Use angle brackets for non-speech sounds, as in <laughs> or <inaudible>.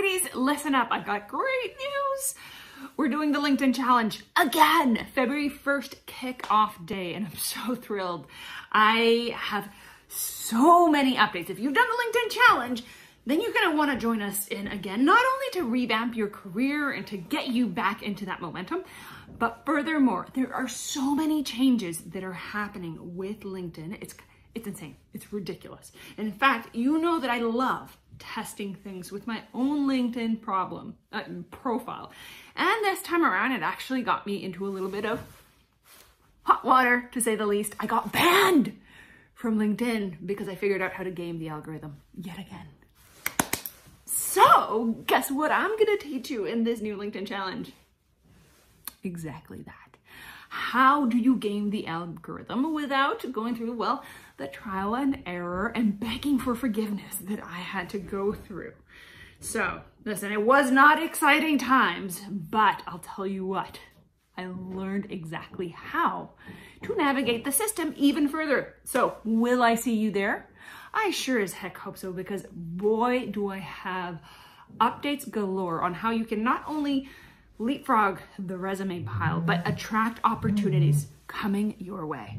ladies, listen up. I've got great news. We're doing the LinkedIn challenge again, February 1st kickoff day, and I'm so <laughs> thrilled. I have so many updates. If you've done the LinkedIn challenge, then you're going to want to join us in again, not only to revamp your career and to get you back into that momentum, but furthermore, there are so many changes that are happening with LinkedIn. It's it's insane. It's ridiculous. And in fact, you know that I love testing things with my own LinkedIn problem uh, profile. And this time around, it actually got me into a little bit of hot water, to say the least. I got banned from LinkedIn because I figured out how to game the algorithm yet again. So, guess what I'm gonna teach you in this new LinkedIn challenge? Exactly that. How do you game the algorithm without going through, well, the trial and error and begging for forgiveness that I had to go through? So, listen, it was not exciting times, but I'll tell you what, I learned exactly how to navigate the system even further. So, will I see you there? I sure as heck hope so because boy, do I have updates galore on how you can not only leapfrog the resume pile, but attract opportunities coming your way.